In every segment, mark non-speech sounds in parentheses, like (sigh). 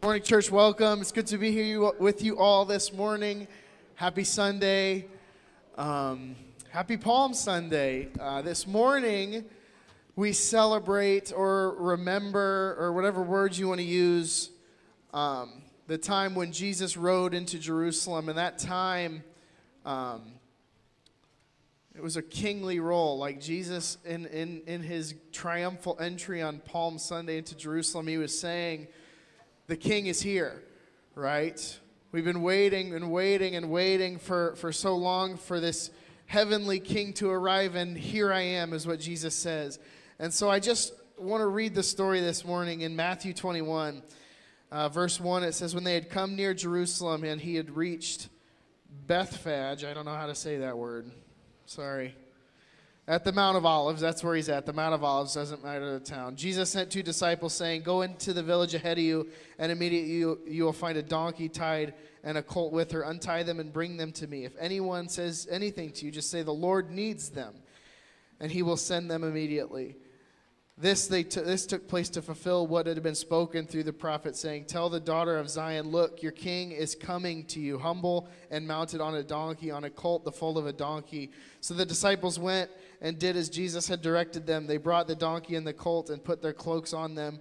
Morning, church. Welcome. It's good to be here with you all this morning. Happy Sunday. Um, happy Palm Sunday. Uh, this morning, we celebrate or remember, or whatever words you want to use, um, the time when Jesus rode into Jerusalem. And that time, um, it was a kingly role. Like Jesus, in, in, in his triumphal entry on Palm Sunday into Jerusalem, he was saying, the king is here, right? We've been waiting and waiting and waiting for, for so long for this heavenly king to arrive, and here I am, is what Jesus says. And so I just want to read the story this morning in Matthew 21, uh, verse 1. It says, When they had come near Jerusalem and he had reached Bethphage, I don't know how to say that word, sorry. At the Mount of Olives, that's where he's at. The Mount of Olives doesn't matter the town. Jesus sent two disciples, saying, Go into the village ahead of you, and immediately you, you will find a donkey tied and a colt with her. Untie them and bring them to me. If anyone says anything to you, just say, The Lord needs them, and he will send them immediately. This, they t- this took place to fulfill what had been spoken through the prophet, saying, Tell the daughter of Zion, look, your king is coming to you, humble and mounted on a donkey, on a colt, the foal of a donkey. So the disciples went and did as Jesus had directed them. They brought the donkey and the colt and put their cloaks on them,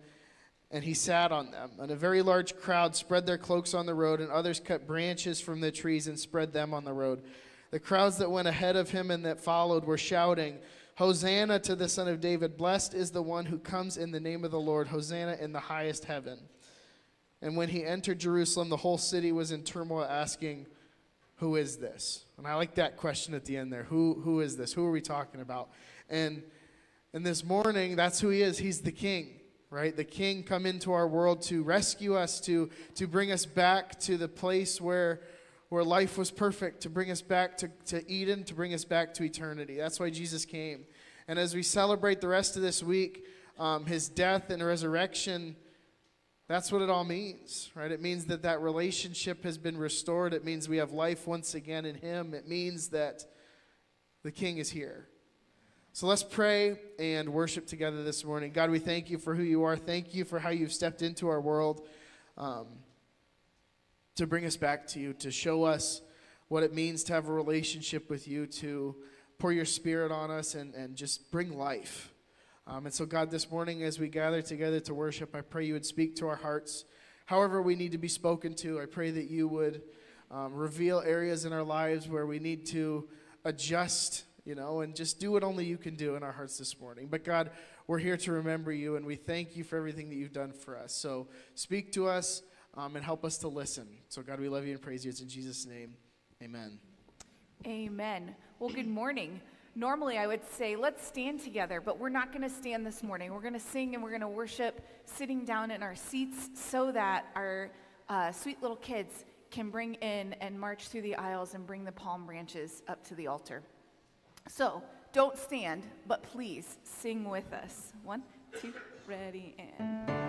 and he sat on them. And a very large crowd spread their cloaks on the road, and others cut branches from the trees and spread them on the road. The crowds that went ahead of him and that followed were shouting, Hosanna to the Son of David. Blessed is the one who comes in the name of the Lord. Hosanna in the highest heaven. And when he entered Jerusalem, the whole city was in turmoil, asking, Who is this? And I like that question at the end there. Who, who is this? Who are we talking about? And, and this morning, that's who he is. He's the king right the king come into our world to rescue us to to bring us back to the place where where life was perfect, to bring us back to, to Eden, to bring us back to eternity. That's why Jesus came. And as we celebrate the rest of this week, um, his death and resurrection, that's what it all means, right? It means that that relationship has been restored. It means we have life once again in him. It means that the king is here. So let's pray and worship together this morning. God, we thank you for who you are. Thank you for how you've stepped into our world. Um, to bring us back to you, to show us what it means to have a relationship with you, to pour your spirit on us and, and just bring life. Um, and so, God, this morning as we gather together to worship, I pray you would speak to our hearts. However, we need to be spoken to, I pray that you would um, reveal areas in our lives where we need to adjust, you know, and just do what only you can do in our hearts this morning. But, God, we're here to remember you, and we thank you for everything that you've done for us. So, speak to us um, and help us to listen. So, God, we love you and praise you. It's in Jesus' name. Amen. Amen. Well, good morning. Normally, I would say, let's stand together, but we're not going to stand this morning. We're going to sing and we're going to worship sitting down in our seats so that our uh, sweet little kids can bring in and march through the aisles and bring the palm branches up to the altar. So, don't stand, but please sing with us. One, two, ready, and.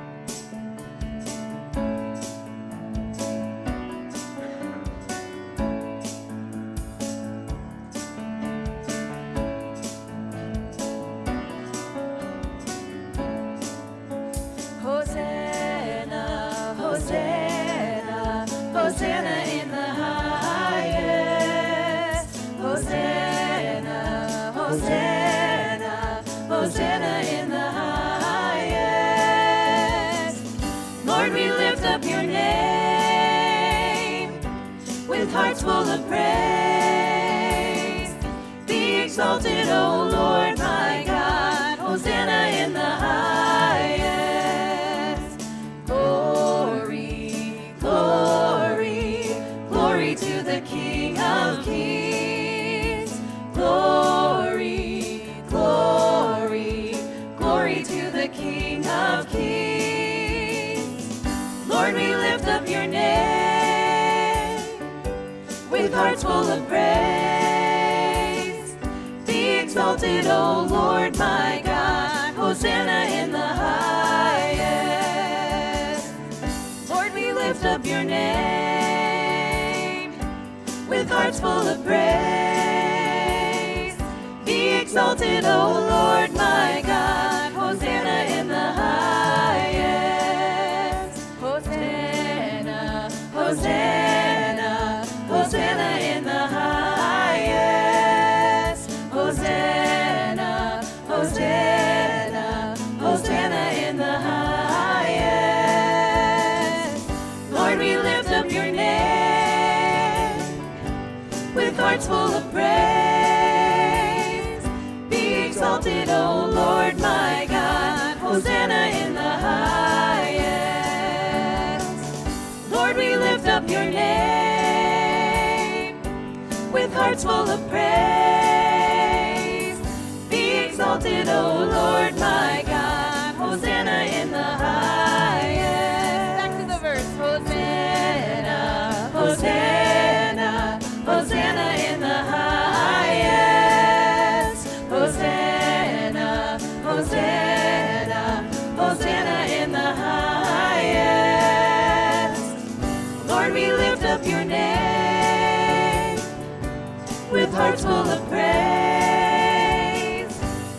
Full of praise.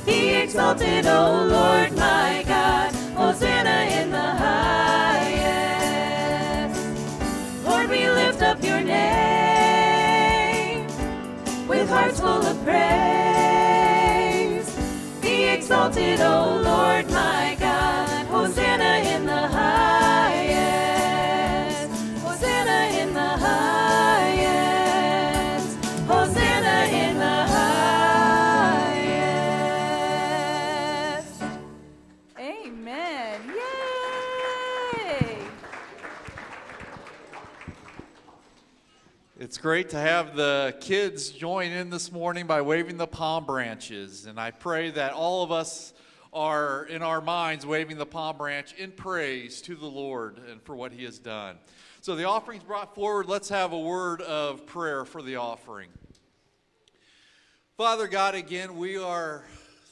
Be exalted, O Lord my God. Hosanna in the highest. Lord, we lift up your name with hearts full of praise. Be exalted, O Lord my great to have the kids join in this morning by waving the palm branches. And I pray that all of us are in our minds waving the palm branch in praise to the Lord and for what he has done. So the offering's brought forward. Let's have a word of prayer for the offering. Father God, again, we are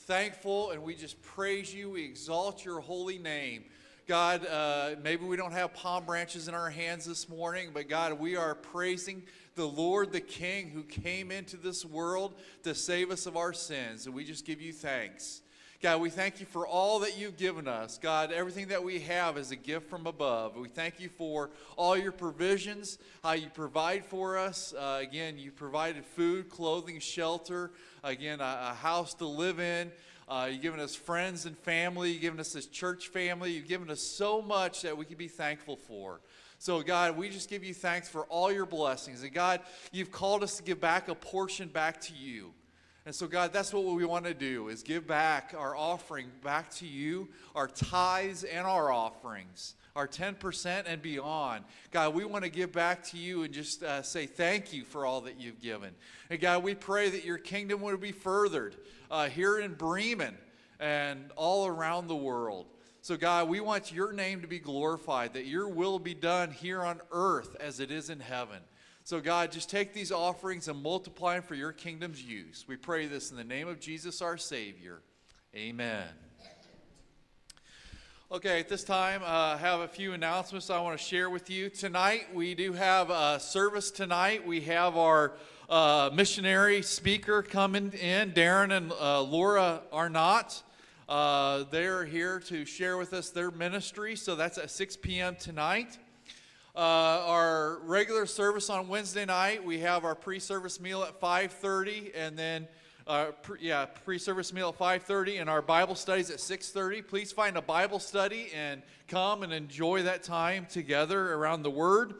thankful and we just praise you. We exalt your holy name. God, uh, maybe we don't have palm branches in our hands this morning, but God, we are praising the Lord, the King, who came into this world to save us of our sins. And we just give you thanks. God, we thank you for all that you've given us. God, everything that we have is a gift from above. We thank you for all your provisions, how you provide for us. Uh, again, you provided food, clothing, shelter, again, a, a house to live in. Uh, you've given us friends and family. You've given us this church family. You've given us so much that we can be thankful for. So, God, we just give you thanks for all your blessings. And, God, you've called us to give back a portion back to you. And so, God, that's what we want to do is give back our offering back to you, our tithes and our offerings, our 10% and beyond. God, we want to give back to you and just uh, say thank you for all that you've given. And God, we pray that your kingdom would be furthered uh, here in Bremen and all around the world. So, God, we want your name to be glorified, that your will be done here on earth as it is in heaven. So, God, just take these offerings and multiply them for your kingdom's use. We pray this in the name of Jesus, our Savior. Amen. Okay, at this time, uh, I have a few announcements I want to share with you. Tonight, we do have a service tonight. We have our uh, missionary speaker coming in, Darren and uh, Laura Arnott. Uh, they're here to share with us their ministry, so that's at 6 p.m. tonight. Uh, our regular service on Wednesday night, we have our pre-service meal at 5:30, and then uh, pre, yeah, pre-service meal at 5:30, and our Bible studies at 6:30. Please find a Bible study and come and enjoy that time together around the Word.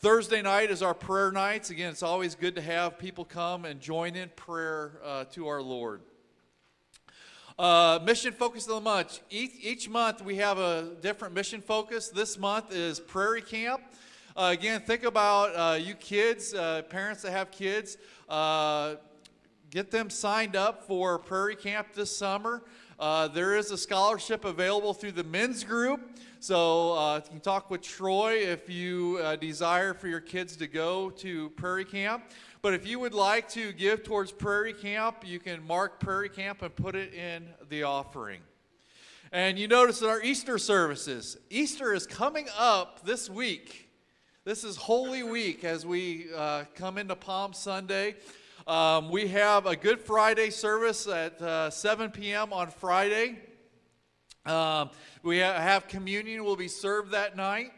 Thursday night is our prayer nights. Again, it's always good to have people come and join in prayer uh, to our Lord. Uh, mission focus of the month. Each, each month we have a different mission focus. This month is Prairie Camp. Uh, again, think about uh, you kids, uh, parents that have kids. Uh, get them signed up for Prairie Camp this summer. Uh, there is a scholarship available through the men's group. So you can talk with Troy if you desire for your kids to go to Prairie Camp. But if you would like to give towards Prairie Camp, you can mark Prairie Camp and put it in the offering. And you notice that our Easter services, Easter is coming up this week. This is Holy Week as we uh, come into Palm Sunday. Um, we have a Good Friday service at uh, 7 p.m. on Friday. Um, we ha- have communion will be served that night.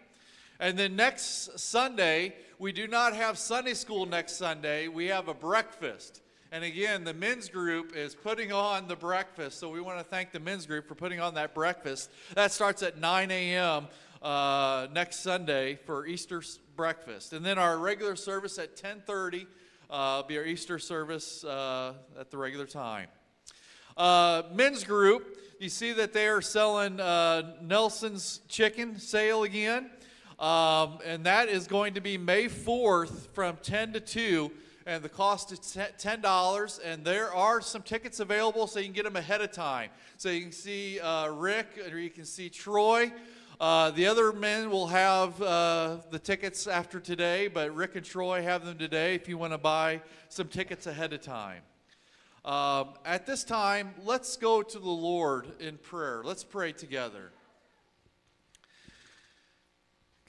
And then next Sunday, we do not have Sunday school next Sunday. We have a breakfast. And again, the men's group is putting on the breakfast. So we want to thank the men's group for putting on that breakfast. That starts at 9 a.m. Uh, next Sunday for Easter breakfast. And then our regular service at 1030 uh, be our Easter service uh, at the regular time. Uh, men's group, you see that they are selling uh, Nelson's chicken sale again. Um, and that is going to be May 4th from 10 to 2. And the cost is $10. And there are some tickets available so you can get them ahead of time. So you can see uh, Rick or you can see Troy. Uh, the other men will have uh, the tickets after today, but Rick and Troy have them today if you want to buy some tickets ahead of time. Um, at this time, let's go to the Lord in prayer. Let's pray together.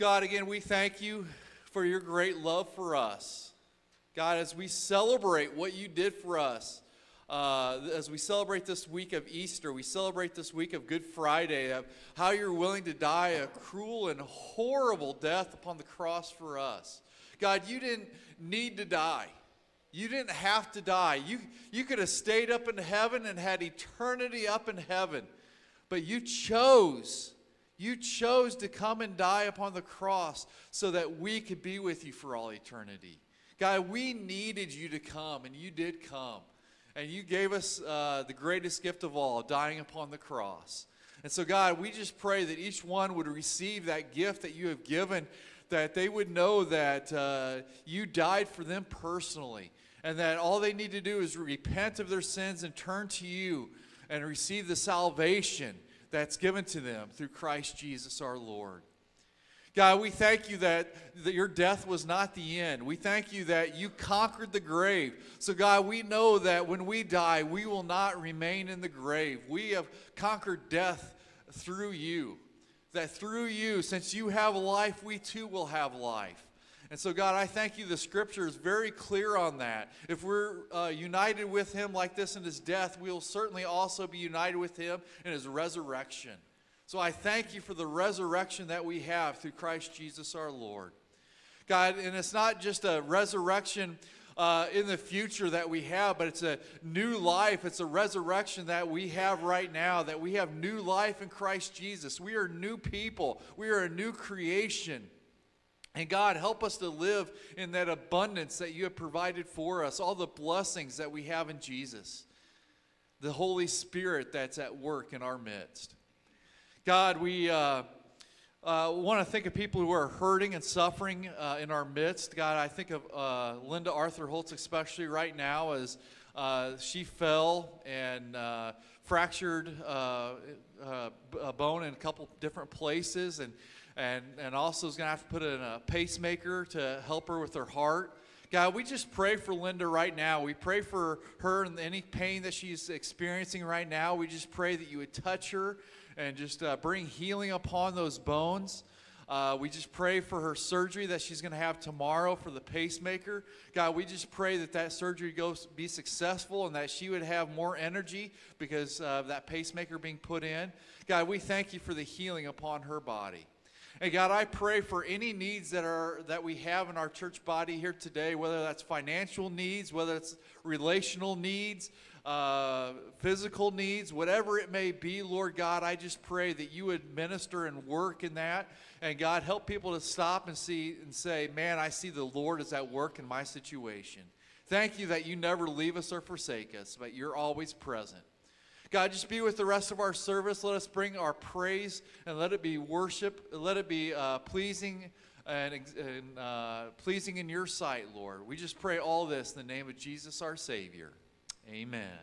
God, again, we thank you for your great love for us. God, as we celebrate what you did for us, uh, as we celebrate this week of Easter, we celebrate this week of Good Friday, of how you're willing to die a cruel and horrible death upon the cross for us. God, you didn't need to die. You didn't have to die. You, you could have stayed up in heaven and had eternity up in heaven. But you chose, you chose to come and die upon the cross so that we could be with you for all eternity. God, we needed you to come, and you did come. And you gave us uh, the greatest gift of all, dying upon the cross. And so, God, we just pray that each one would receive that gift that you have given, that they would know that uh, you died for them personally, and that all they need to do is repent of their sins and turn to you and receive the salvation that's given to them through Christ Jesus our Lord. God, we thank you that, that your death was not the end. We thank you that you conquered the grave. So, God, we know that when we die, we will not remain in the grave. We have conquered death through you. That through you, since you have life, we too will have life. And so, God, I thank you. The scripture is very clear on that. If we're uh, united with him like this in his death, we'll certainly also be united with him in his resurrection. So I thank you for the resurrection that we have through Christ Jesus our Lord. God, and it's not just a resurrection uh, in the future that we have, but it's a new life. It's a resurrection that we have right now, that we have new life in Christ Jesus. We are new people, we are a new creation. And God, help us to live in that abundance that you have provided for us, all the blessings that we have in Jesus, the Holy Spirit that's at work in our midst. God, we uh, uh, want to think of people who are hurting and suffering uh, in our midst. God, I think of uh, Linda Arthur Holtz, especially right now, as uh, she fell and uh, fractured a bone in a couple different places, and, and, and also is going to have to put in a pacemaker to help her with her heart. God, we just pray for Linda right now. We pray for her and any pain that she's experiencing right now. We just pray that you would touch her and just uh, bring healing upon those bones. Uh, we just pray for her surgery that she's going to have tomorrow for the pacemaker. God, we just pray that that surgery goes be successful and that she would have more energy because of that pacemaker being put in. God, we thank you for the healing upon her body. And God, I pray for any needs that are that we have in our church body here today, whether that's financial needs, whether it's relational needs, uh, physical needs, whatever it may be, Lord God, I just pray that you would minister and work in that. And God, help people to stop and see and say, man, I see the Lord is at work in my situation. Thank you that you never leave us or forsake us, but you're always present. God, just be with the rest of our service. Let us bring our praise and let it be worship. Let it be uh, pleasing and, and uh, pleasing in your sight, Lord. We just pray all this in the name of Jesus, our Savior. Amen.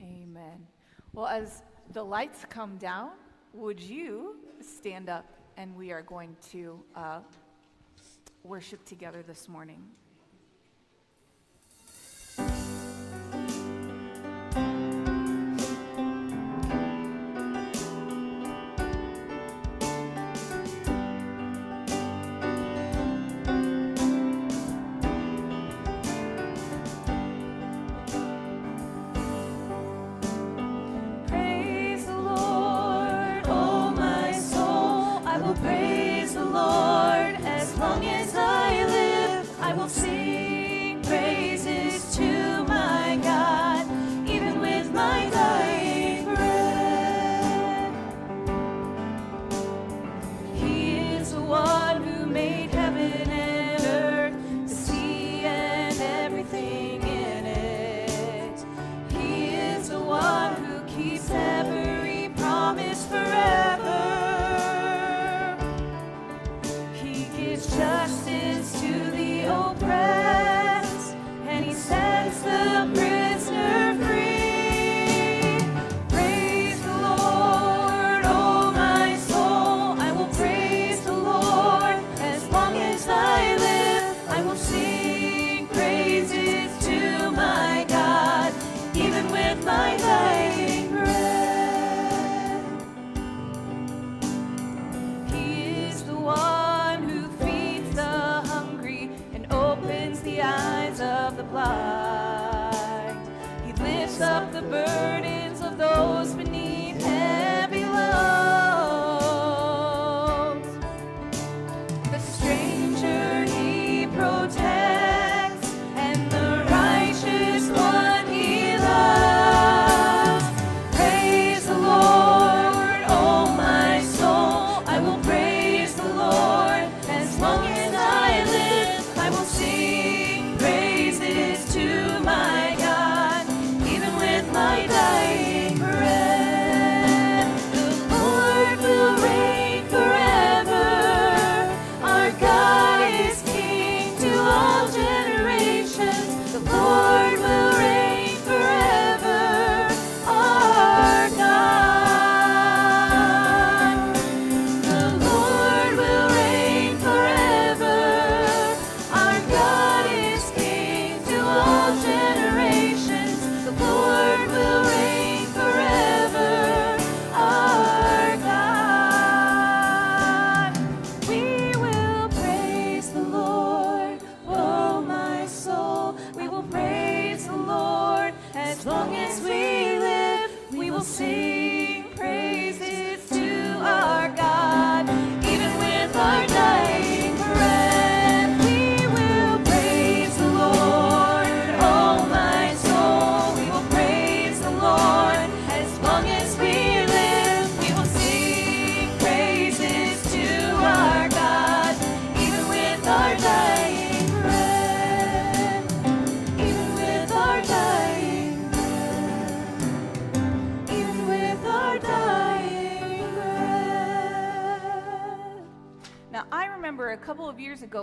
Amen. Well, as the lights come down, would you stand up and we are going to uh, worship together this morning?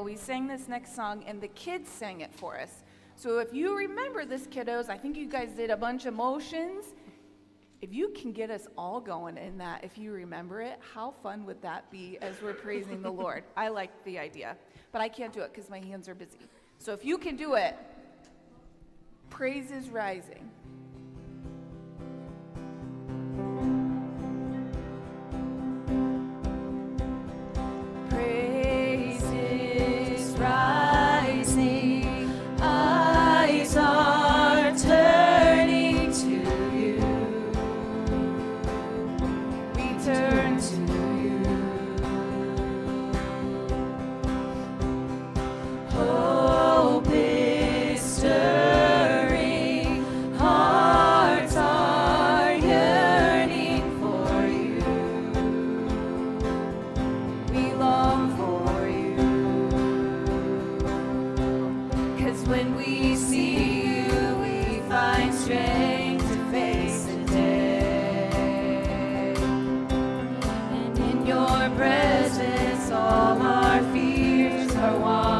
we sang this next song and the kids sang it for us. So if you remember this, kiddos, I think you guys did a bunch of motions. If you can get us all going in that, if you remember it, how fun would that be as we're praising the (laughs) Lord? I like the idea, but I can't do it because my hands are busy. So if you can do it, praise is rising. presence all our fears are won.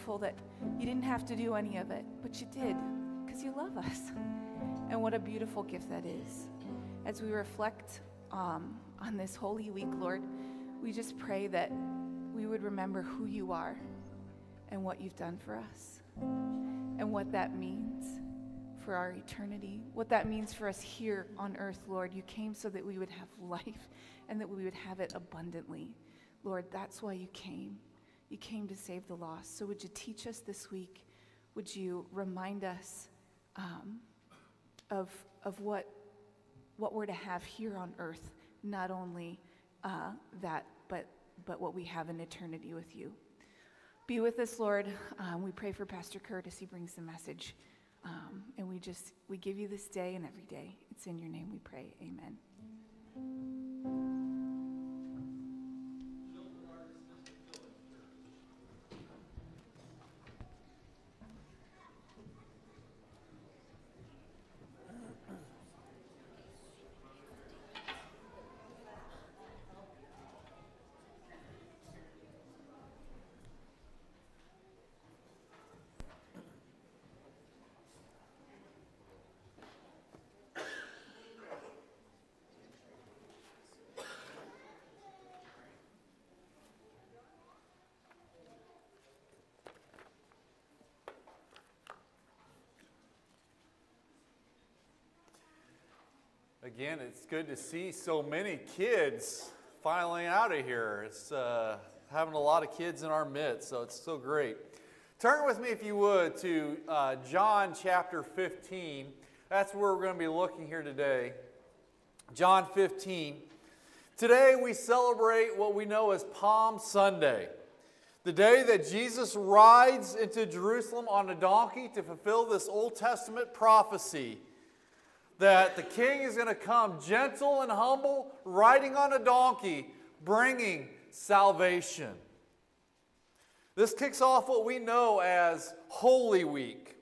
thankful that you didn't have to do any of it, but you did because you love us. And what a beautiful gift that is. As we reflect um, on this holy week, Lord, we just pray that we would remember who you are and what you've done for us and what that means for our eternity, what that means for us here on earth, Lord. You came so that we would have (laughs) life and that we would have it abundantly. Lord, that's why you came you came to save the lost. So would you teach us this week? Would you remind us um, of, of what, what we're to have here on earth, not only uh, that, but, but what we have in eternity with you? Be with us, Lord. Um, we pray for Pastor Curtis. He brings the message. Um, and we just, we give you this day and every day. It's in your name we pray. Amen. Again, it's good to see so many kids filing out of here. It's uh, having a lot of kids in our midst, so it's so great. Turn with me, if you would, to uh, John chapter 15. That's where we're going to be looking here today. John 15. Today we celebrate what we know as Palm Sunday, the day that Jesus rides into Jerusalem on a donkey to fulfill this Old Testament prophecy that the king is going to come gentle and humble, riding on a donkey, bringing salvation. This kicks off what we know as Holy Week.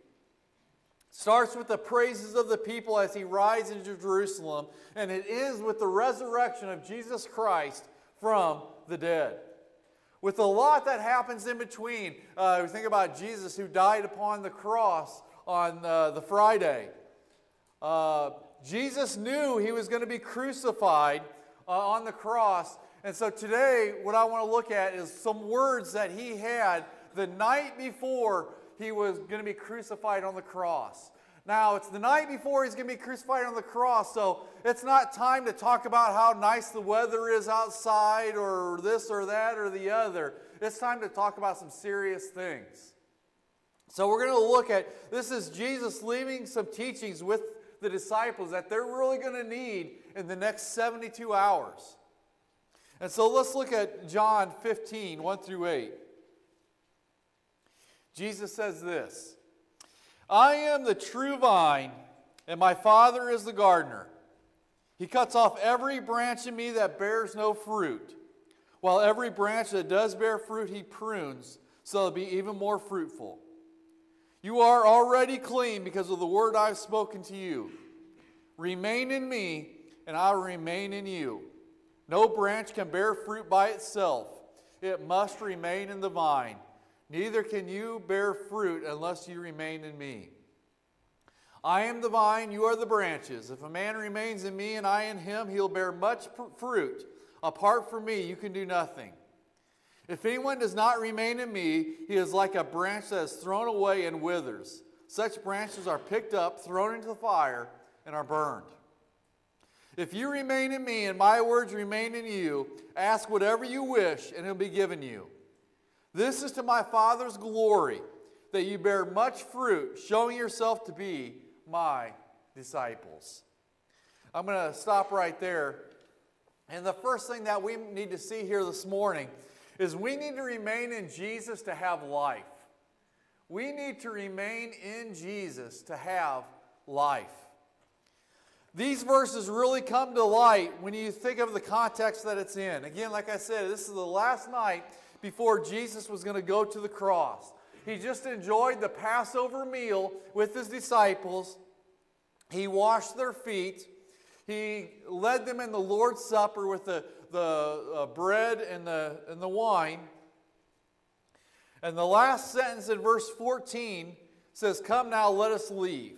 Starts with the praises of the people as he rides into Jerusalem, and it ends with the resurrection of Jesus Christ from the dead. With a lot that happens in between. Uh, we think about Jesus who died upon the cross on uh, the Friday. Uh, Jesus knew he was going to be crucified uh, on the cross. And so today, what I want to look at is some words that he had the night before he was going to be crucified on the cross. Now, it's the night before he's going to be crucified on the cross, so it's not time to talk about how nice the weather is outside or this or that or the other. It's time to talk about some serious things. So, we're going to look at this is Jesus leaving some teachings with the disciples that they're really going to need in the next 72 hours. And so let's look at John 15, 1 through 8. Jesus says this I am the true vine, and my Father is the gardener. He cuts off every branch in me that bears no fruit, while every branch that does bear fruit, he prunes, so it'll be even more fruitful. You are already clean because of the word I've spoken to you. Remain in me, and I will remain in you. No branch can bear fruit by itself, it must remain in the vine. Neither can you bear fruit unless you remain in me. I am the vine, you are the branches. If a man remains in me and I in him, he'll bear much fruit. Apart from me, you can do nothing. If anyone does not remain in me, he is like a branch that is thrown away and withers. Such branches are picked up, thrown into the fire, and are burned. If you remain in me and my words remain in you, ask whatever you wish, and it will be given you. This is to my Father's glory, that you bear much fruit, showing yourself to be my disciples. I'm going to stop right there. And the first thing that we need to see here this morning is we need to remain in Jesus to have life. We need to remain in Jesus to have life. These verses really come to light when you think of the context that it's in. Again, like I said, this is the last night before Jesus was going to go to the cross. He just enjoyed the Passover meal with his disciples. He washed their feet. He led them in the Lord's Supper with the the uh, bread and the, and the wine. And the last sentence in verse 14 says, Come now, let us leave.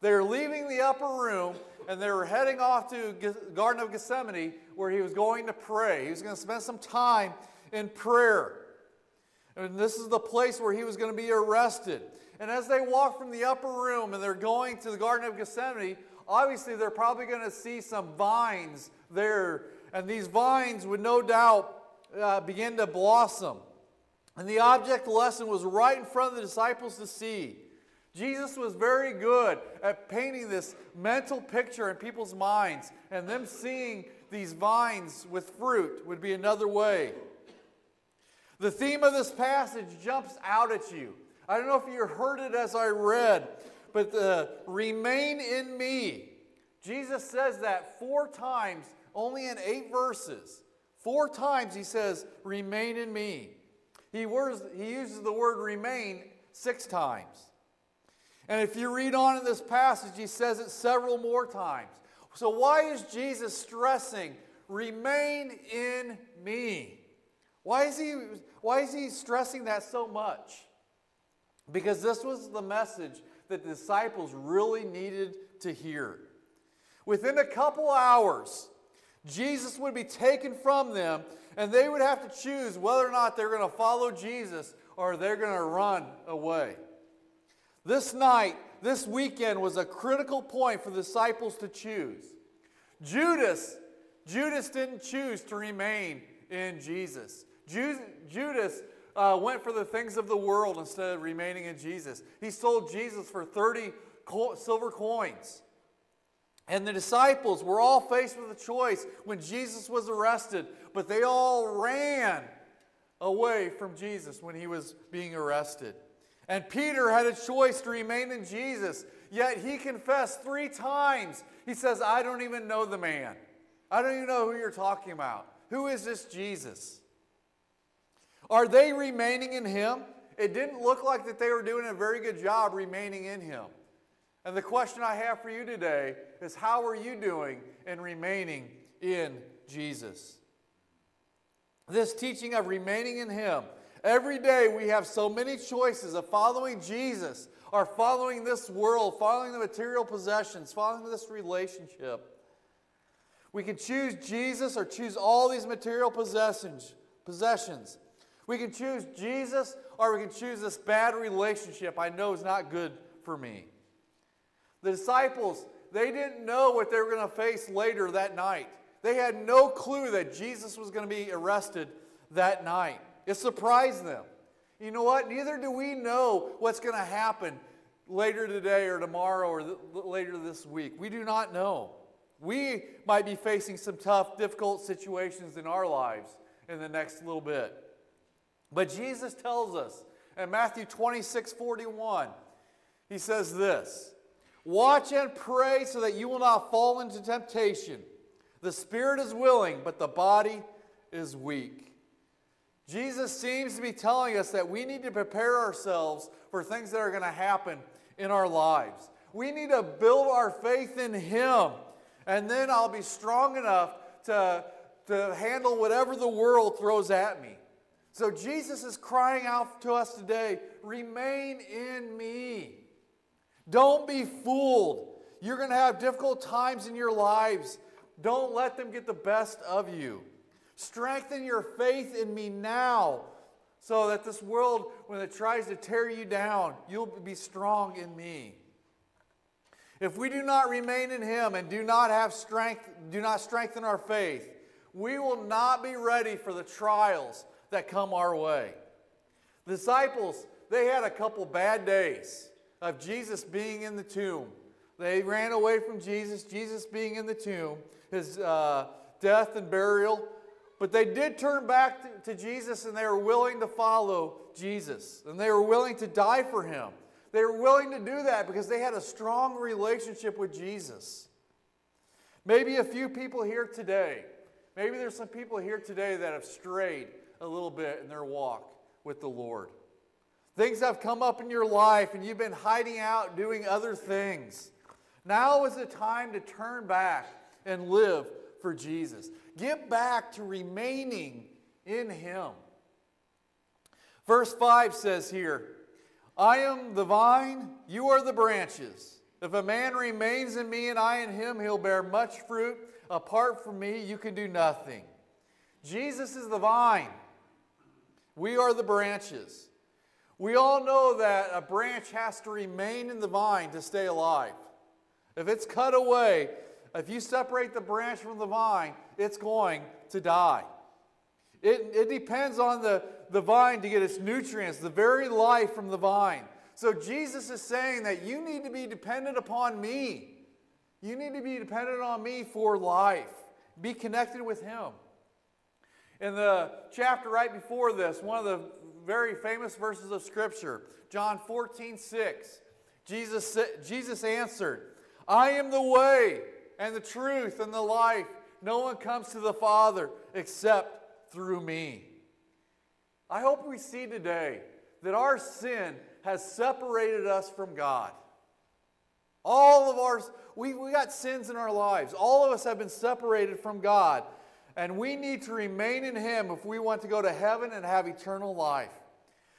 They're leaving the upper room and they were heading off to Garden of Gethsemane where he was going to pray. He was going to spend some time in prayer. And this is the place where he was going to be arrested. And as they walk from the upper room and they're going to the Garden of Gethsemane, obviously they're probably going to see some vines there and these vines would no doubt uh, begin to blossom. And the object lesson was right in front of the disciples to see. Jesus was very good at painting this mental picture in people's minds, and them seeing these vines with fruit would be another way. The theme of this passage jumps out at you. I don't know if you heard it as I read, but the remain in me. Jesus says that four times, only in eight verses. Four times he says, remain in me. He, words, he uses the word remain six times. And if you read on in this passage, he says it several more times. So, why is Jesus stressing, remain in me? Why is he, why is he stressing that so much? Because this was the message that the disciples really needed to hear. Within a couple hours, Jesus would be taken from them, and they would have to choose whether or not they're going to follow Jesus or they're going to run away. This night, this weekend was a critical point for the disciples to choose. Judas, Judas didn't choose to remain in Jesus. Judas uh, went for the things of the world instead of remaining in Jesus. He sold Jesus for 30 silver coins. And the disciples were all faced with a choice when Jesus was arrested, but they all ran away from Jesus when he was being arrested. And Peter had a choice to remain in Jesus, yet he confessed three times. He says, I don't even know the man. I don't even know who you're talking about. Who is this Jesus? Are they remaining in him? It didn't look like that they were doing a very good job remaining in him. And the question I have for you today is how are you doing in remaining in Jesus? This teaching of remaining in him Every day we have so many choices of following Jesus or following this world, following the material possessions, following this relationship. We can choose Jesus or choose all these material possessions. Possessions. We can choose Jesus or we can choose this bad relationship I know is not good for me. The disciples, they didn't know what they were going to face later that night. They had no clue that Jesus was going to be arrested that night. It surprised them. You know what? Neither do we know what's going to happen later today or tomorrow or th- later this week. We do not know. We might be facing some tough, difficult situations in our lives in the next little bit. But Jesus tells us in Matthew 26 41, he says this Watch and pray so that you will not fall into temptation. The spirit is willing, but the body is weak. Jesus seems to be telling us that we need to prepare ourselves for things that are going to happen in our lives. We need to build our faith in Him, and then I'll be strong enough to, to handle whatever the world throws at me. So Jesus is crying out to us today remain in me. Don't be fooled. You're going to have difficult times in your lives. Don't let them get the best of you. Strengthen your faith in me now so that this world, when it tries to tear you down, you'll be strong in me. If we do not remain in him and do not have strength, do not strengthen our faith, we will not be ready for the trials that come our way. The disciples, they had a couple bad days of Jesus being in the tomb. They ran away from Jesus, Jesus being in the tomb, his uh, death and burial. But they did turn back to, Jesus and they were willing to follow Jesus. And they were willing to die for him. They were willing to do that because they had a strong relationship with Jesus. Maybe a few people here today, maybe there's some people here today that have strayed a little bit in their walk with the Lord. Things have come up in your life and you've been hiding out doing other things. Now is the time to turn back and live for Jesus. Get back to remaining in Him. Verse 5 says here, I am the vine, you are the branches. If a man remains in me and I in him, he'll bear much fruit. Apart from me, you can do nothing. Jesus is the vine. We are the branches. We all know that a branch has to remain in the vine to stay alive. If it's cut away, if you separate the branch from the vine, it's going to die. It, it depends on the, the vine to get its nutrients, the very life from the vine. So Jesus is saying that you need to be dependent upon me. You need to be dependent on me for life. Be connected with Him. In the chapter right before this, one of the very famous verses of Scripture, John 14, 6, Jesus, Jesus answered, I am the way and the truth and the life. No one comes to the Father except through me. I hope we see today that our sin has separated us from God. All of ours, we, we got sins in our lives. All of us have been separated from God. And we need to remain in Him if we want to go to heaven and have eternal life.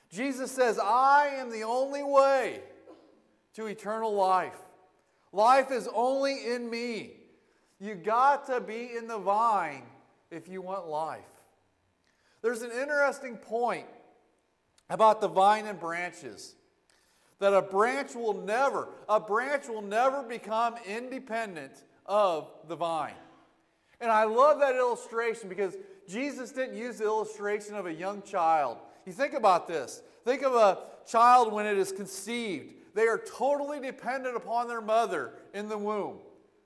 Jesus says, I am the only way to eternal life. Life is only in me. You got to be in the vine if you want life. There's an interesting point about the vine and branches that a branch will never, a branch will never become independent of the vine. And I love that illustration because Jesus didn't use the illustration of a young child. You think about this. Think of a child when it is conceived. They are totally dependent upon their mother in the womb.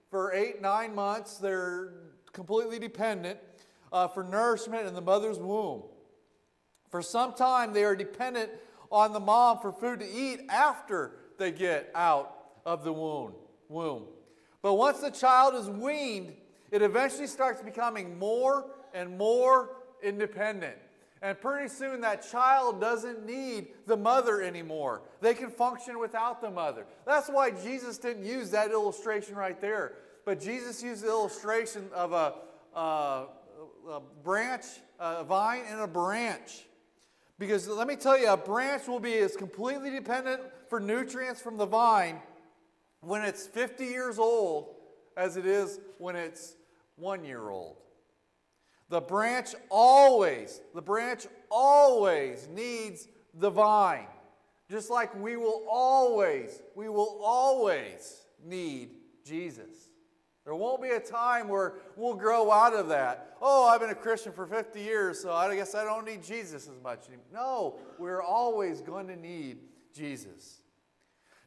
For eight, nine months, they're completely dependent uh, for nourishment in the mother's womb. For some time, they are dependent on the mom for food to eat after they get out of the womb. womb. But once the child is weaned, it eventually starts becoming more and more independent. And pretty soon that child doesn't need the mother anymore. They can function without the mother. That's why Jesus didn't use that illustration right there. But Jesus used the illustration of a, a, a branch, a vine, and a branch. Because let me tell you, a branch will be as completely dependent for nutrients from the vine when it's 50 years old as it is when it's one year old. The branch always, the branch always needs the vine. Just like we will always, we will always need Jesus. There won't be a time where we'll grow out of that. Oh, I've been a Christian for 50 years, so I guess I don't need Jesus as much anymore. No, we're always going to need Jesus.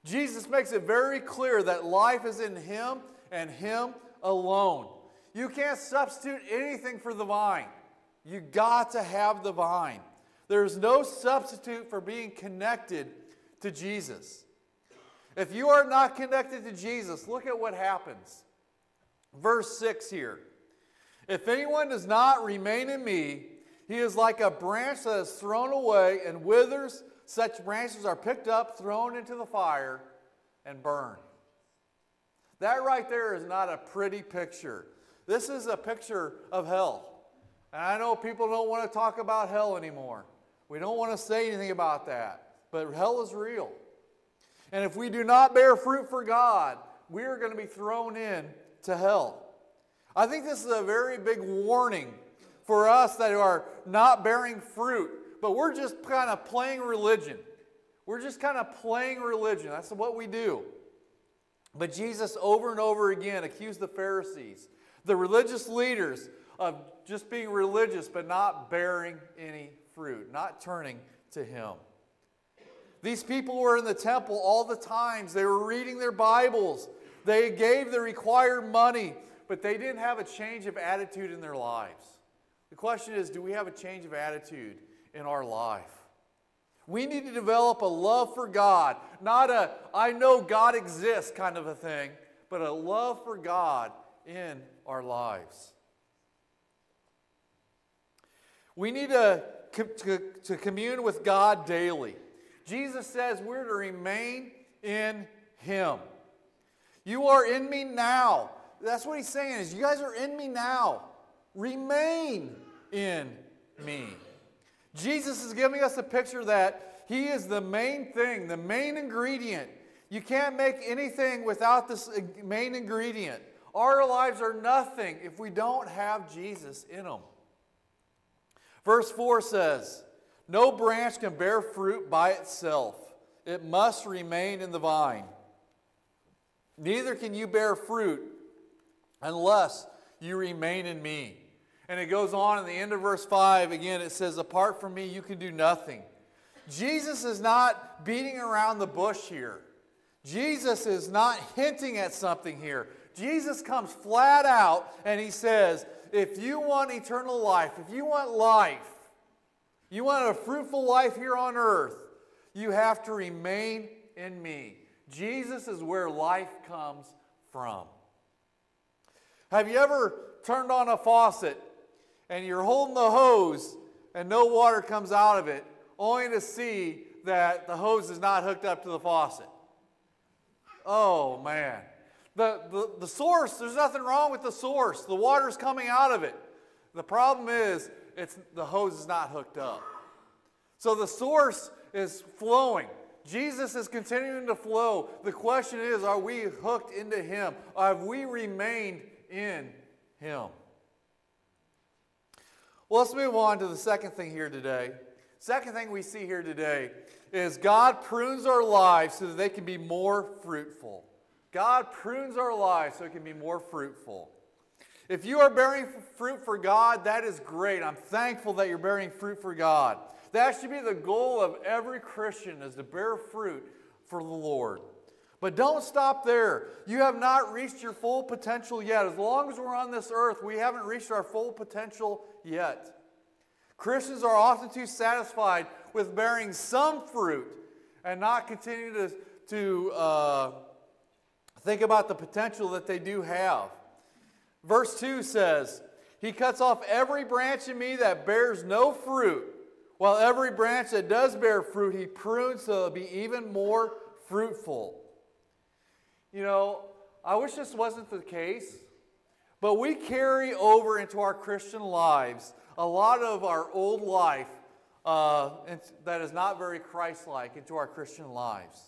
Jesus makes it very clear that life is in Him and Him alone. You can't substitute anything for the vine. You got to have the vine. There's no substitute for being connected to Jesus. If you are not connected to Jesus, look at what happens. Verse 6 here. If anyone does not remain in me, he is like a branch that is thrown away and withers. Such branches are picked up, thrown into the fire, and burned. That right there is not a pretty picture. This is a picture of hell. And I know people don't want to talk about hell anymore. We don't want to say anything about that. But hell is real. And if we do not bear fruit for God, we are going to be thrown in to hell. I think this is a very big warning for us that are not bearing fruit, but we're just kind of playing religion. We're just kind of playing religion. That's what we do. But Jesus, over and over again, accused the Pharisees, the religious leaders, of just being religious but not bearing any fruit, not turning to Him. These people were in the temple all the times. They were reading their Bibles. They gave the required money, but they didn't have a change of attitude in their lives. The question is do we have a change of attitude in our life? We need to develop a love for God, not a I know God exists kind of a thing, but a love for God in our lives. We need to, to, to commune with God daily. Jesus says we're to remain in Him. You are in me now. That's what he's saying is you guys are in me now. Remain in me. Jesus is giving us a picture that he is the main thing, the main ingredient. You can't make anything without this main ingredient. Our lives are nothing if we don't have Jesus in them. Verse 4 says, No branch can bear fruit by itself, it must remain in the vine. Neither can you bear fruit unless you remain in me. And it goes on in the end of verse 5 again, it says, Apart from me, you can do nothing. Jesus is not beating around the bush here. Jesus is not hinting at something here. Jesus comes flat out and he says, If you want eternal life, if you want life, you want a fruitful life here on earth, you have to remain in me. Jesus is where life comes from. Have you ever turned on a faucet and you're holding the hose and no water comes out of it, only to see that the hose is not hooked up to the faucet? Oh, man. The, the, the source, there's nothing wrong with the source. The water's coming out of it. The problem is, it's, the hose is not hooked up. So the source is flowing. Jesus is continuing to flow. The question is are we hooked into Him? Have we remained in Him? Well, let's move on to the second thing here today. Second thing we see here today is God prunes our lives so that they can be more fruitful. God prunes our lives so it can be more fruitful. If you are bearing fruit for God, that is great. I'm thankful that you're bearing fruit for God. That should be the goal of every Christian is to bear fruit for the Lord. But don't stop there. You have not reached your full potential yet. As long as we're on this earth, we haven't reached our full potential yet. Christians are often too satisfied with bearing some fruit and not continue to, to uh, think about the potential that they do have. Verse 2 says, He cuts off every branch in me that bears no fruit, while every branch that does bear fruit, He prunes so it'll be even more fruitful. You know, I wish this wasn't the case, but we carry over into our Christian lives a lot of our old life uh, that is not very Christ like into our Christian lives.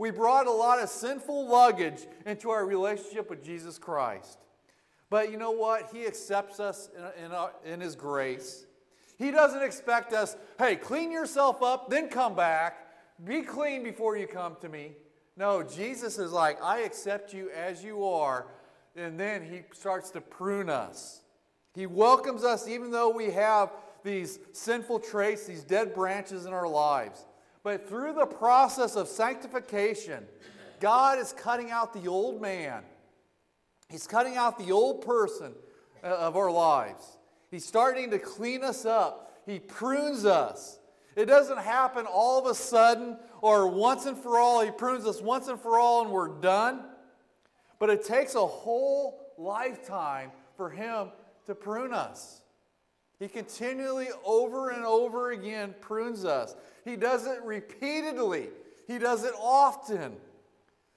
We brought a lot of sinful luggage into our relationship with Jesus Christ. But you know what? He accepts us in, in, our, in His grace. He doesn't expect us, hey, clean yourself up, then come back. Be clean before you come to me. No, Jesus is like, I accept you as you are. And then He starts to prune us. He welcomes us even though we have these sinful traits, these dead branches in our lives. But through the process of sanctification, God is cutting out the old man. He's cutting out the old person uh, of our lives. He's starting to clean us up. He prunes us. It doesn't happen all of a sudden or once and for all. He prunes us once and for all and we're done. But it takes a whole lifetime for Him to prune us. He continually, over and over again, prunes us. He does it repeatedly, He does it often.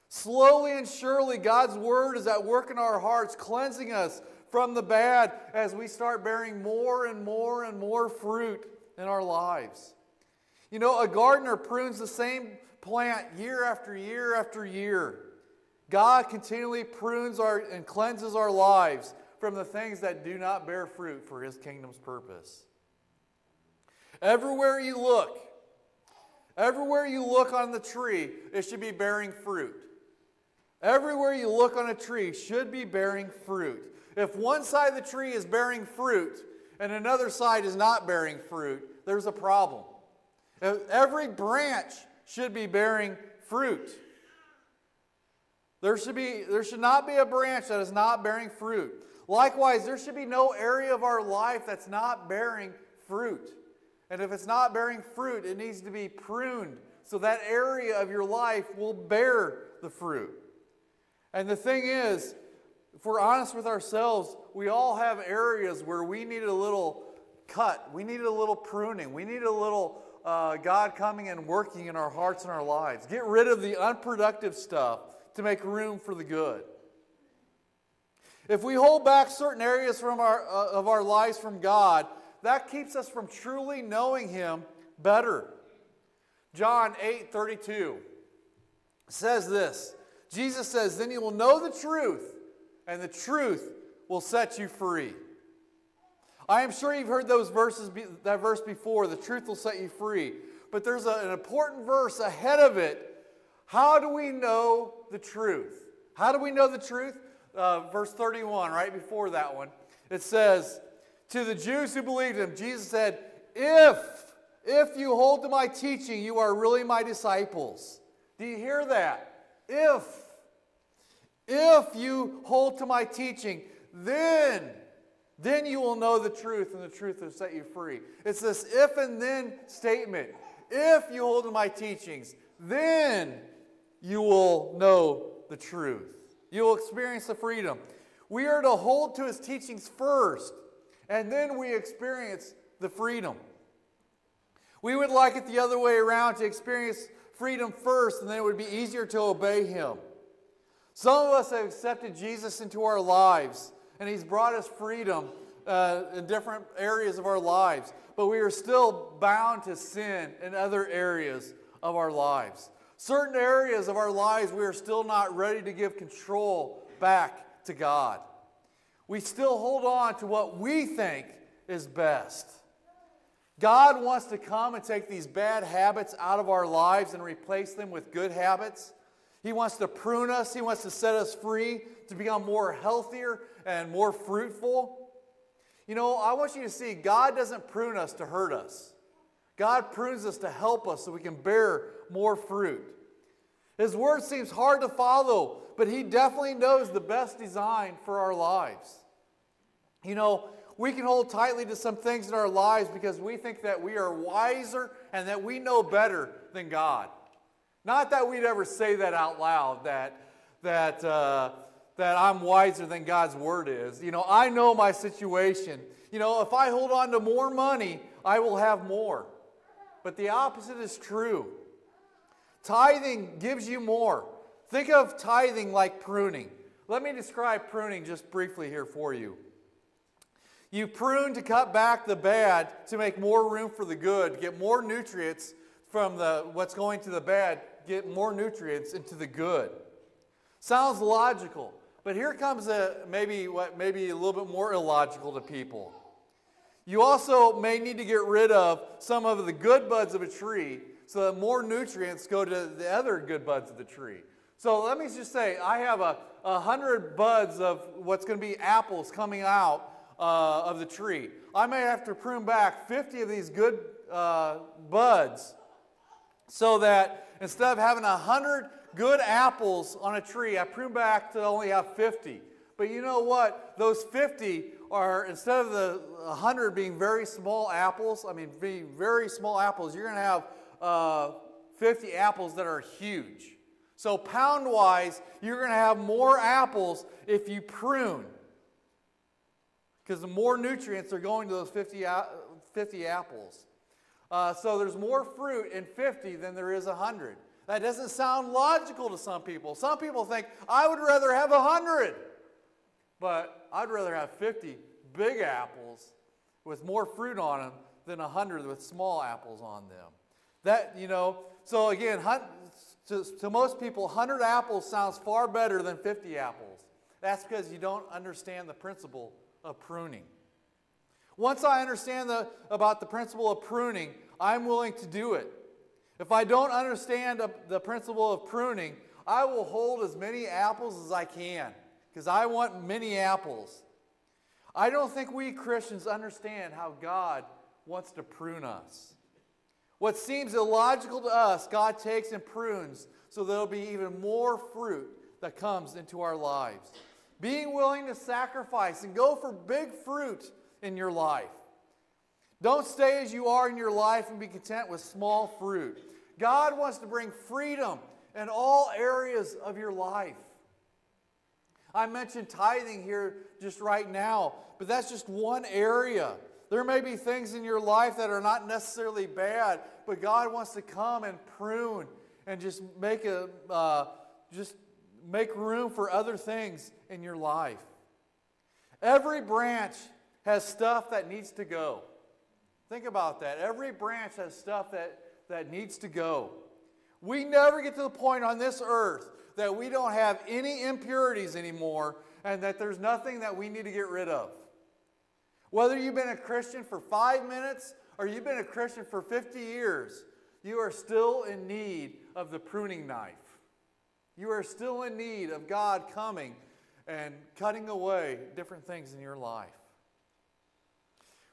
Slowly and surely, God's Word is at work in our hearts, cleansing us from the bad as we start bearing more and more and more fruit in our lives. You know, a gardener prunes the same plant year after year after year. God continually prunes our and cleanses our lives from the things that do not bear fruit for his kingdom's purpose. Everywhere you look, everywhere you look on the tree, it should be bearing fruit. Everywhere you look on a tree should be bearing fruit. If one side of the tree is bearing fruit and another side is not bearing fruit, there's a problem. Every branch should be bearing fruit. There should, be, there should not be a branch that is not bearing fruit. Likewise, there should be no area of our life that's not bearing fruit. And if it's not bearing fruit, it needs to be pruned so that area of your life will bear the fruit. And the thing is, if we're honest with ourselves, we all have areas where we need a little cut. We need a little pruning. We need a little uh, God coming and working in our hearts and our lives. Get rid of the unproductive stuff to make room for the good. If we hold back certain areas from our, uh, of our lives from God, that keeps us from truly knowing Him better. John 8 32 says this Jesus says, Then you will know the truth, and the truth will set you free. I am sure you've heard those verses, that verse before, the truth will set you free. But there's a, an important verse ahead of it. How do we know the truth? How do we know the truth? Uh, verse 31, right before that one, it says, To the Jews who believed him, Jesus said, If, if you hold to my teaching, you are really my disciples. Do you hear that? If, if you hold to my teaching, then, then you will know the truth, and the truth will set you free. It's this if and then statement. If you hold to my teachings, then you will know the truth. You will experience the freedom. We are to hold to his teachings first, and then we experience the freedom. We would like it the other way around to experience freedom first, and then it would be easier to obey him. Some of us have accepted Jesus into our lives, and he's brought us freedom uh, in different areas of our lives, but we are still bound to sin in other areas of our lives. Certain areas of our lives, we are still not ready to give control back to God. We still hold on to what we think is best. God wants to come and take these bad habits out of our lives and replace them with good habits. He wants to prune us, He wants to set us free to become more healthier and more fruitful. You know, I want you to see God doesn't prune us to hurt us. God prunes us to help us so we can bear more fruit. His word seems hard to follow, but He definitely knows the best design for our lives. You know, we can hold tightly to some things in our lives because we think that we are wiser and that we know better than God. Not that we'd ever say that out loud, that, that, uh, that I'm wiser than God's word is. You know, I know my situation. You know, if I hold on to more money, I will have more. But the opposite is true. Tithing gives you more. Think of tithing like pruning. Let me describe pruning just briefly here for you. You prune to cut back the bad to make more room for the good, get more nutrients from the, what's going to the bad, get more nutrients into the good. Sounds logical, but here comes a maybe what maybe a little bit more illogical to people. You also may need to get rid of some of the good buds of a tree so that more nutrients go to the other good buds of the tree. So let me just say, I have a, a hundred buds of what's going to be apples coming out uh, of the tree. I may have to prune back 50 of these good uh, buds so that instead of having a 100 good apples on a tree, I prune back to only have 50. But you know what? Those 50 are, instead of the 100 being very small apples, I mean, being very small apples, you're going to have uh, 50 apples that are huge. So, pound wise, you're going to have more apples if you prune. Because the more nutrients are going to those 50, 50 apples. Uh, so, there's more fruit in 50 than there is 100. That doesn't sound logical to some people. Some people think, I would rather have 100, but I'd rather have 50 big apples with more fruit on them than 100 with small apples on them. That, you know, so again, to, to most people, 100 apples sounds far better than 50 apples. That's because you don't understand the principle of pruning. Once I understand the, about the principle of pruning, I'm willing to do it. If I don't understand the principle of pruning, I will hold as many apples as I can because I want many apples. I don't think we Christians understand how God wants to prune us. What seems illogical to us, God takes and prunes so there'll be even more fruit that comes into our lives. Being willing to sacrifice and go for big fruit in your life. Don't stay as you are in your life and be content with small fruit. God wants to bring freedom in all areas of your life. I mentioned tithing here just right now, but that's just one area. There may be things in your life that are not necessarily bad, but God wants to come and prune and just make a uh, just make room for other things in your life. Every branch has stuff that needs to go. Think about that. Every branch has stuff that, that needs to go. We never get to the point on this earth that we don't have any impurities anymore and that there's nothing that we need to get rid of. Whether you've been a Christian for five minutes or you've been a Christian for 50 years, you are still in need of the pruning knife. You are still in need of God coming and cutting away different things in your life.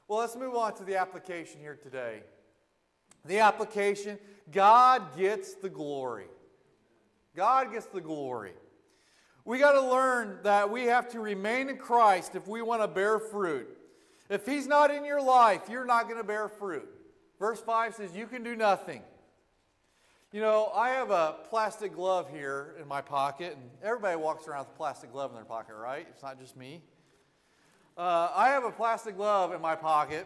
Well, let's move on to the application here today. The application God gets the glory. God gets the glory. We got to learn that we have to remain in Christ if we want to bear fruit. If He's not in your life, you're not going to bear fruit. Verse 5 says, You can do nothing. You know, I have a plastic glove here in my pocket, and everybody walks around with a plastic glove in their pocket, right? It's not just me. Uh, I have a plastic glove in my pocket,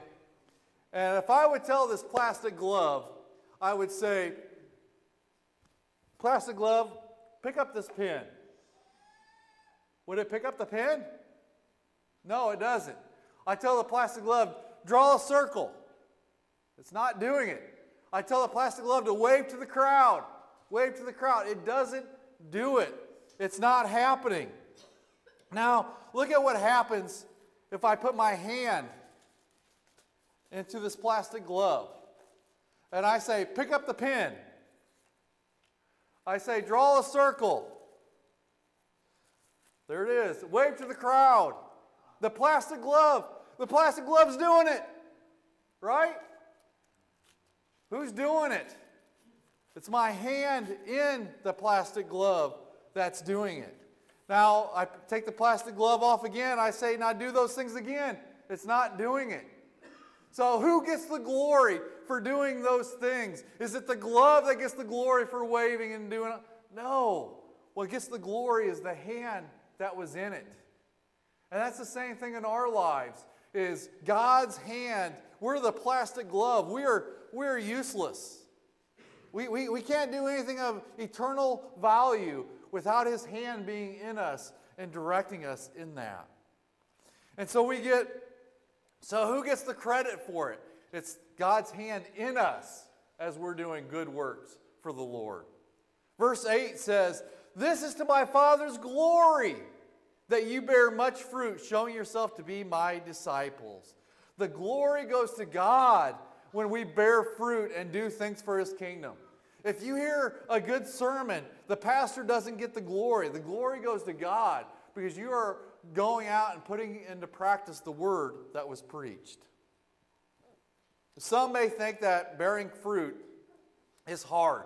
and if I would tell this plastic glove, I would say, Plastic glove, pick up this pen. Would it pick up the pen? No, it doesn't. I tell the plastic glove, draw a circle. It's not doing it. I tell the plastic glove to wave to the crowd. Wave to the crowd. It doesn't do it. It's not happening. Now, look at what happens if I put my hand into this plastic glove and I say, pick up the pen. I say, draw a circle. There it is. Wave to the crowd. The plastic glove. The plastic glove's doing it. Right? Who's doing it? It's my hand in the plastic glove that's doing it. Now, I take the plastic glove off again. I say, now do those things again. It's not doing it. So, who gets the glory for doing those things? Is it the glove that gets the glory for waving and doing it? No. What gets the glory is the hand that was in it. And that's the same thing in our lives is God's hand. We're the plastic glove. We are, we are useless. We, we, we can't do anything of eternal value without his hand being in us and directing us in that. And so we get, so who gets the credit for it? It's God's hand in us as we're doing good works for the Lord. Verse 8 says, This is to my Father's glory that you bear much fruit, showing yourself to be my disciples. The glory goes to God when we bear fruit and do things for his kingdom. If you hear a good sermon, the pastor doesn't get the glory. The glory goes to God because you are going out and putting into practice the word that was preached. Some may think that bearing fruit is hard,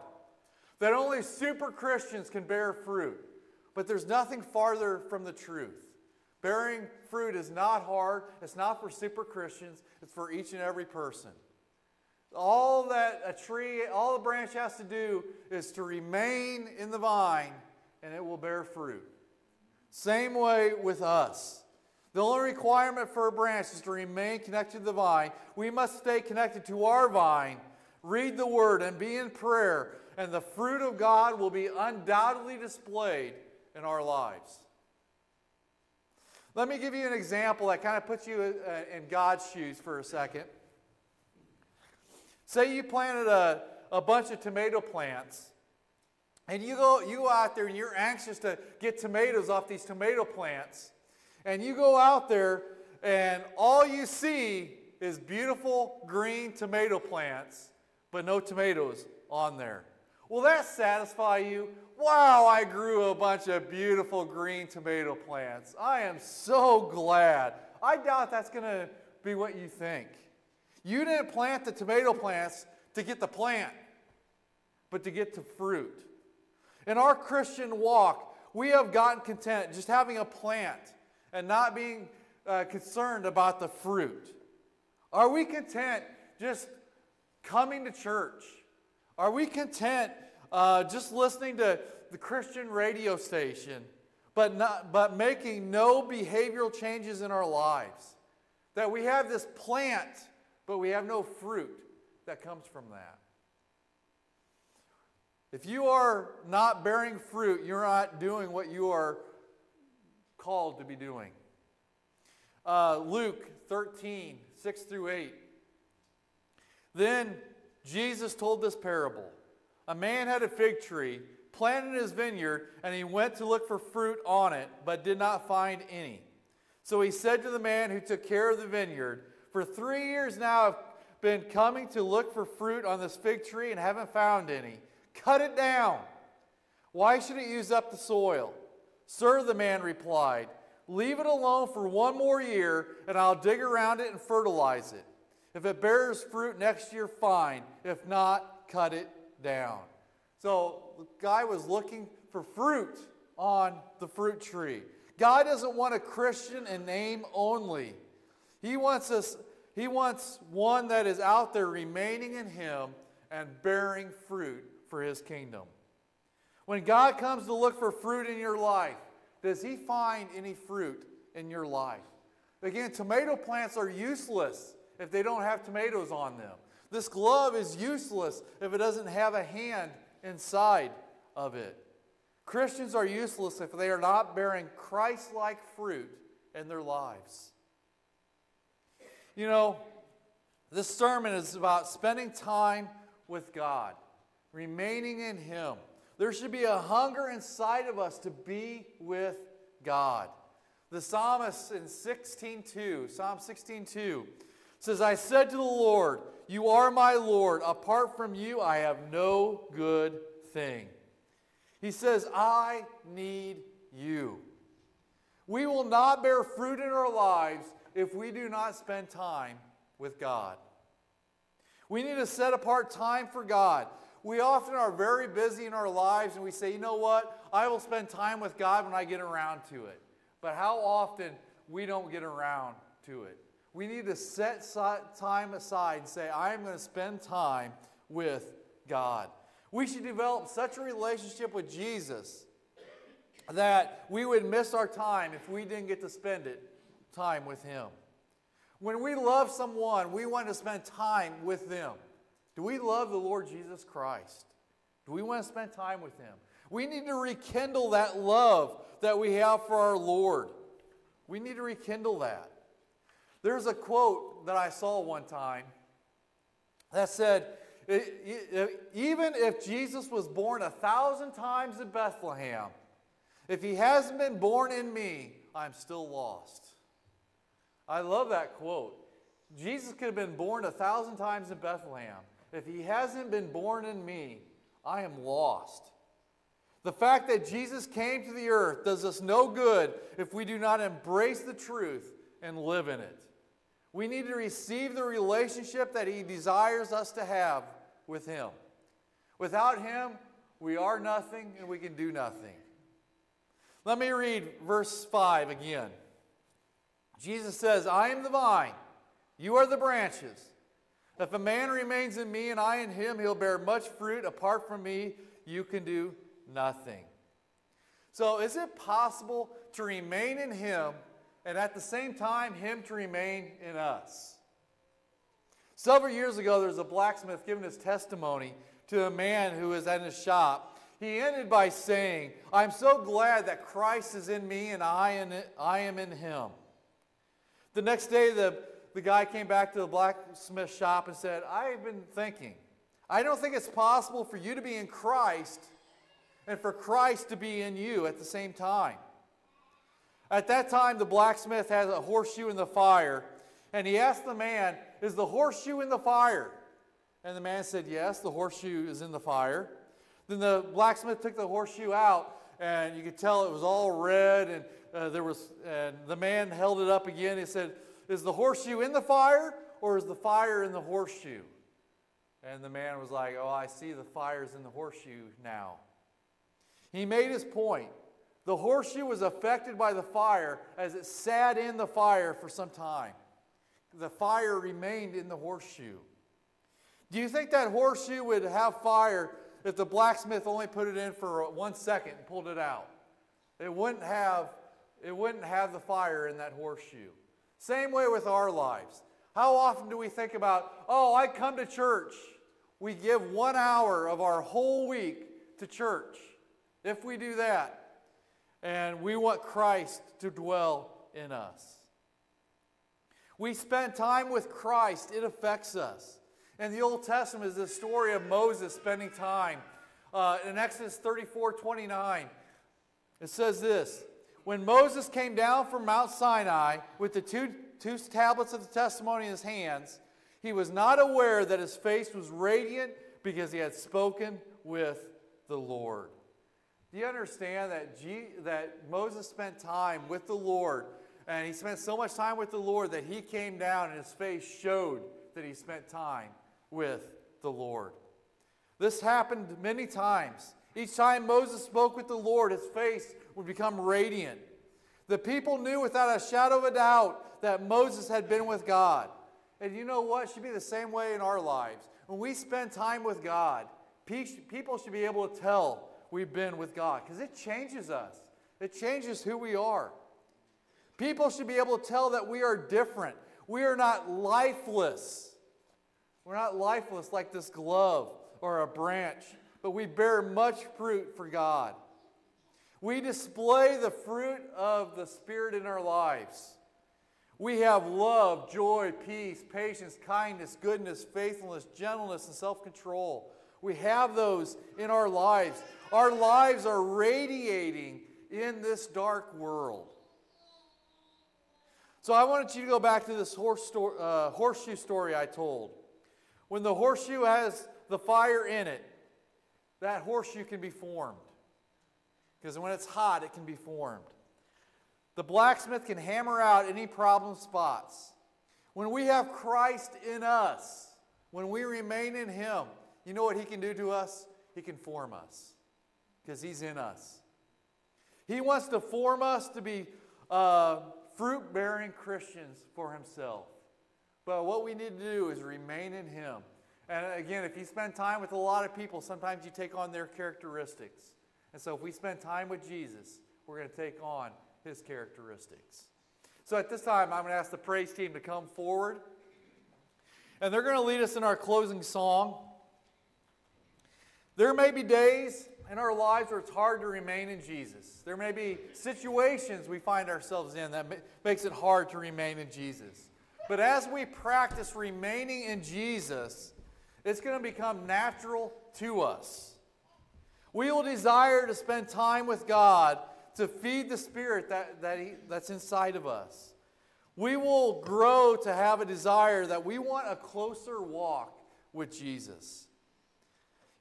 that only super Christians can bear fruit. But there's nothing farther from the truth. Bearing fruit is not hard, it's not for super Christians, it's for each and every person. All that a tree, all the branch has to do is to remain in the vine and it will bear fruit. Same way with us. The only requirement for a branch is to remain connected to the vine. We must stay connected to our vine, read the word, and be in prayer, and the fruit of God will be undoubtedly displayed in our lives. Let me give you an example that kind of puts you uh, in God's shoes for a second. Say you planted a, a bunch of tomato plants, and you go, you go out there and you're anxious to get tomatoes off these tomato plants, and you go out there and all you see is beautiful green tomato plants, but no tomatoes on there. Will that satisfy you? Wow, I grew a bunch of beautiful green tomato plants. I am so glad. I doubt that's going to be what you think. You didn't plant the tomato plants to get the plant, but to get to fruit. In our Christian walk, we have gotten content just having a plant and not being uh, concerned about the fruit. Are we content just coming to church? Are we content uh, just listening to the Christian radio station, but, not, but making no behavioral changes in our lives? That we have this plant but we have no fruit that comes from that. If you are not bearing fruit, you're not doing what you are called to be doing. Uh, Luke 13, 6 through 8. Then Jesus told this parable A man had a fig tree planted in his vineyard, and he went to look for fruit on it, but did not find any. So he said to the man who took care of the vineyard, for three years now, I've been coming to look for fruit on this fig tree and haven't found any. Cut it down. Why should it use up the soil? Sir, the man replied, Leave it alone for one more year, and I'll dig around it and fertilize it. If it bears fruit next year, fine. If not, cut it down. So the guy was looking for fruit on the fruit tree. God doesn't want a Christian in name only. He wants us he wants one that is out there remaining in him and bearing fruit for his kingdom. When God comes to look for fruit in your life, does he find any fruit in your life? Again, tomato plants are useless if they don't have tomatoes on them. This glove is useless if it doesn't have a hand inside of it. Christians are useless if they are not bearing Christ like fruit in their lives. You know, this sermon is about spending time with God, remaining in Him. There should be a hunger inside of us to be with God. The psalmist in 16:2, Psalm 16:2 says, "I said to the Lord, you are my Lord. Apart from you, I have no good thing." He says, "I need you." We will not bear fruit in our lives if we do not spend time with God. We need to set apart time for God. We often are very busy in our lives and we say, you know what? I will spend time with God when I get around to it. But how often we don't get around to it. We need to set time aside and say, I am going to spend time with God. We should develop such a relationship with Jesus that we would miss our time if we didn't get to spend it time with Him. When we love someone, we want to spend time with them. Do we love the Lord Jesus Christ? Do we want to spend time with Him? We need to rekindle that love that we have for our Lord. We need to rekindle that. There's a quote that I saw one time that said, Even if Jesus was born a thousand times in Bethlehem, if he hasn't been born in me, I'm still lost. I love that quote. Jesus could have been born a thousand times in Bethlehem. If he hasn't been born in me, I am lost. The fact that Jesus came to the earth does us no good if we do not embrace the truth and live in it. We need to receive the relationship that he desires us to have with him. Without him, we are nothing and we can do nothing. Let me read verse 5 again. Jesus says, I am the vine, you are the branches. If a man remains in me and I in him, he'll bear much fruit. Apart from me, you can do nothing. So, is it possible to remain in him and at the same time, him to remain in us? Several years ago, there was a blacksmith giving his testimony to a man who was at his shop. He ended by saying, I'm so glad that Christ is in me and I, in I am in him. The next day, the, the guy came back to the blacksmith shop and said, I've been thinking. I don't think it's possible for you to be in Christ and for Christ to be in you at the same time. At that time, the blacksmith had a horseshoe in the fire, and he asked the man, Is the horseshoe in the fire? And the man said, Yes, the horseshoe is in the fire. Then the blacksmith took the horseshoe out, and you could tell it was all red, and uh, there was, and the man held it up again. He said, Is the horseshoe in the fire or is the fire in the horseshoe? And the man was like, Oh, I see the fire's in the horseshoe now. He made his point. The horseshoe was affected by the fire as it sat in the fire for some time. The fire remained in the horseshoe. Do you think that horseshoe would have fire if the blacksmith only put it in for one second and pulled it out? It wouldn't have it wouldn't have the fire in that horseshoe. Same way with our lives. How often do we think about, oh, I come to church? We give one hour of our whole week to church. If we do that, and we want Christ to dwell in us. We spend time with Christ, it affects us. And the Old Testament is the story of Moses spending time. Uh, in Exodus 34 29, it says this when Moses came down from Mount Sinai with the two, two tablets of the testimony in his hands, he was not aware that his face was radiant because he had spoken with the Lord. Do you understand that, G- that Moses spent time with the Lord, and he spent so much time with the Lord that he came down and his face showed that he spent time with the Lord? This happened many times. Each time Moses spoke with the Lord, his face would become radiant. The people knew without a shadow of a doubt that Moses had been with God. And you know what? It should be the same way in our lives. When we spend time with God, people should be able to tell we've been with God because it changes us, it changes who we are. People should be able to tell that we are different. We are not lifeless. We're not lifeless like this glove or a branch, but we bear much fruit for God. We display the fruit of the Spirit in our lives. We have love, joy, peace, patience, kindness, goodness, faithfulness, gentleness, and self control. We have those in our lives. Our lives are radiating in this dark world. So I wanted you to go back to this horse sto- uh, horseshoe story I told. When the horseshoe has the fire in it, that horseshoe can be formed. Because when it's hot, it can be formed. The blacksmith can hammer out any problem spots. When we have Christ in us, when we remain in Him, you know what He can do to us? He can form us because He's in us. He wants to form us to be uh, fruit bearing Christians for Himself. But what we need to do is remain in Him. And again, if you spend time with a lot of people, sometimes you take on their characteristics. And so if we spend time with Jesus, we're going to take on his characteristics. So at this time, I'm going to ask the praise team to come forward. And they're going to lead us in our closing song. There may be days in our lives where it's hard to remain in Jesus. There may be situations we find ourselves in that makes it hard to remain in Jesus. But as we practice remaining in Jesus, it's going to become natural to us. We will desire to spend time with God to feed the Spirit that, that he, that's inside of us. We will grow to have a desire that we want a closer walk with Jesus.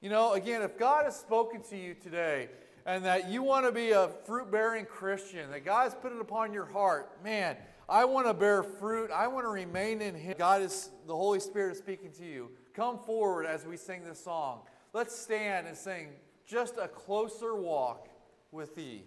You know, again, if God has spoken to you today and that you want to be a fruit bearing Christian, that God has put it upon your heart, man, I want to bear fruit. I want to remain in Him. God is, the Holy Spirit is speaking to you. Come forward as we sing this song. Let's stand and sing just a closer walk with Thee.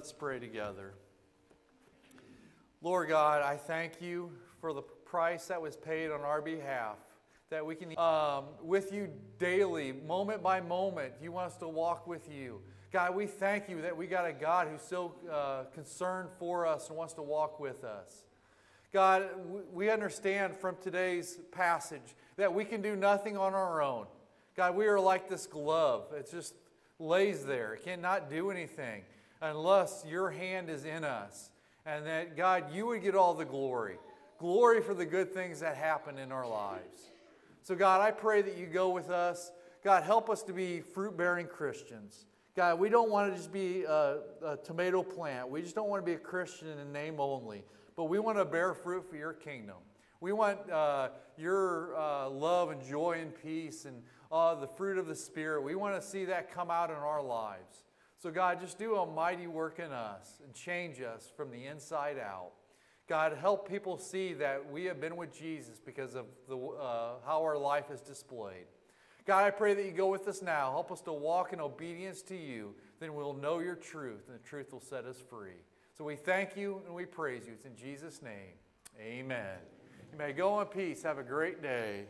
Let's pray together. Lord God, I thank you for the price that was paid on our behalf, that we can um, with you daily, moment by moment. You want us to walk with you. God, we thank you that we got a God who's so uh, concerned for us and wants to walk with us. God, we understand from today's passage that we can do nothing on our own. God, we are like this glove. It just lays there. It cannot do anything unless your hand is in us and that, God, you would get all the glory. Glory for the good things that happen in our lives. So, God, I pray that you go with us. God, help us to be fruit bearing Christians. God, we don't want to just be a, a, tomato plant. We just don't want to be a Christian in name only, but we want to bear fruit for your kingdom. We want uh, your uh, love and joy and peace and uh, the fruit of the Spirit. We want to see that come out in our lives. So, God, just do a mighty work in us and change us from the inside out. God, help people see that we have been with Jesus because of the, uh, how our life is displayed. God, I pray that you go with us now. Help us to walk in obedience to you. Then we'll know your truth, and the truth will set us free. So we thank you and we praise you. It's in Jesus' name. Amen. You may go in peace. Have a great day.